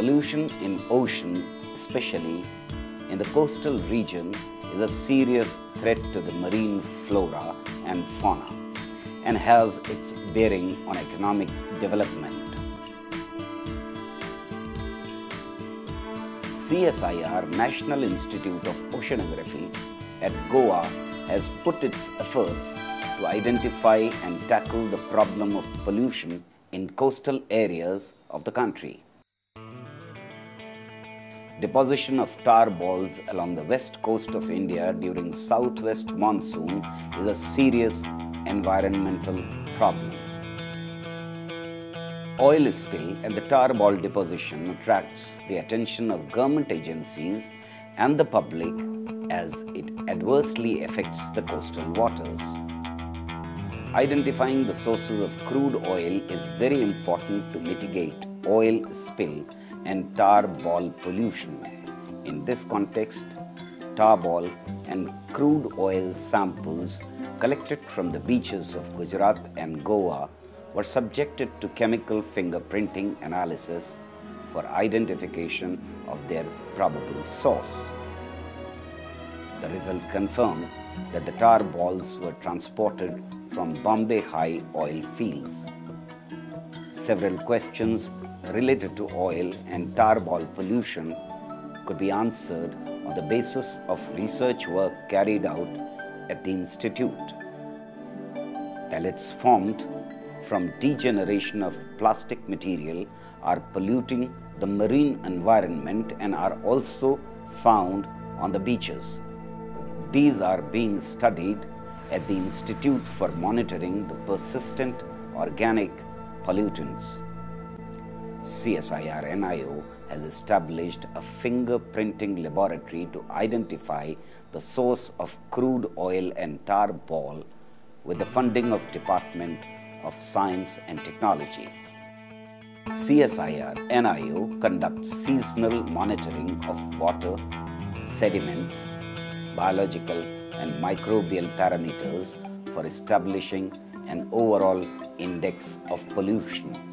Pollution in ocean, especially in the coastal region, is a serious threat to the marine flora and fauna and has its bearing on economic development. CSIR National Institute of Oceanography at Goa has put its efforts to identify and tackle the problem of pollution in coastal areas of the country. Deposition of tar balls along the west coast of India during southwest monsoon is a serious environmental problem. Oil spill and the tar ball deposition attracts the attention of government agencies and the public as it adversely affects the coastal waters. Identifying the sources of crude oil is very important to mitigate oil spill and tar ball pollution. In this context, tar ball and crude oil samples collected from the beaches of Gujarat and Goa were subjected to chemical fingerprinting analysis for identification of their probable source. The result confirmed that the tar balls were transported from Bombay High oil fields. Several questions related to oil and tar ball pollution could be answered on the basis of research work carried out at the Institute. Pellets formed from degeneration of plastic material are polluting the marine environment and are also found on the beaches. These are being studied at the Institute for Monitoring the Persistent Organic Pollutants. CSIR NIO has established a fingerprinting laboratory to identify the source of crude oil and tar ball with the funding of Department of Science and Technology. CSIR NIO conducts seasonal monitoring of water, sediment, biological and microbial parameters for establishing an overall index of pollution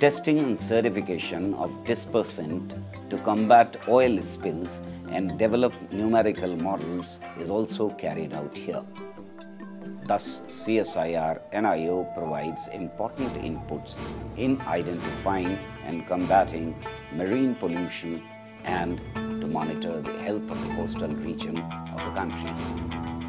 testing and certification of dispersant to combat oil spills and develop numerical models is also carried out here. Thus, CSIR NIO provides important inputs in identifying and combating marine pollution and to monitor the health of the coastal region of the country.